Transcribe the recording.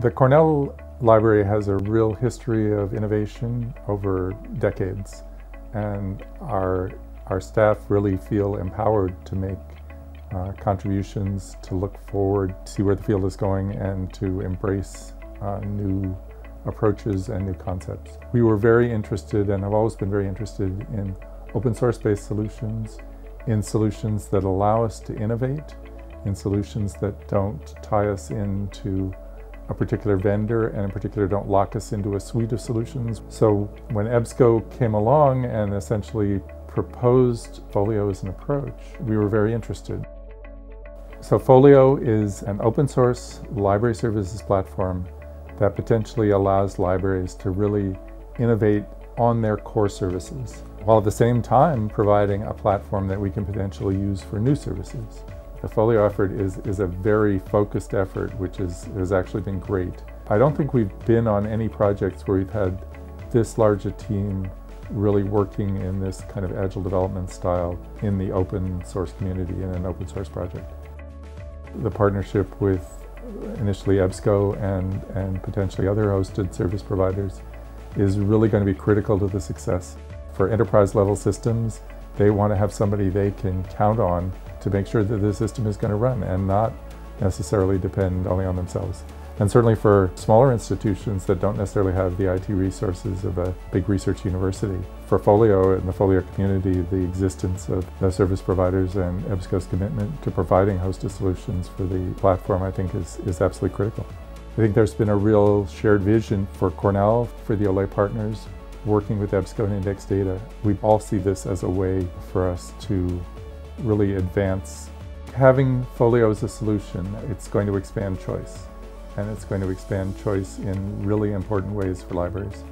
The Cornell Library has a real history of innovation over decades, and our, our staff really feel empowered to make uh, contributions, to look forward, see where the field is going, and to embrace uh, new approaches and new concepts. We were very interested and have always been very interested in open source based solutions, in solutions that allow us to innovate, in solutions that don't tie us into a particular vendor and in particular don't lock us into a suite of solutions. So when EBSCO came along and essentially proposed Folio as an approach, we were very interested. So Folio is an open source library services platform that potentially allows libraries to really innovate on their core services, while at the same time providing a platform that we can potentially use for new services. The Folio effort is, is a very focused effort, which is, has actually been great. I don't think we've been on any projects where we've had this large a team really working in this kind of agile development style in the open source community in an open source project. The partnership with initially EBSCO and, and potentially other hosted service providers is really going to be critical to the success. For enterprise level systems, they want to have somebody they can count on to make sure that the system is going to run and not necessarily depend only on themselves. And certainly for smaller institutions that don't necessarily have the IT resources of a big research university. For Folio and the Folio community, the existence of the service providers and EBSCO's commitment to providing hosted solutions for the platform I think is, is absolutely critical. I think there's been a real shared vision for Cornell, for the OLE partners, working with EBSCO and Index Data. We all see this as a way for us to really advance. Having Folio as a solution, it's going to expand choice. And it's going to expand choice in really important ways for libraries.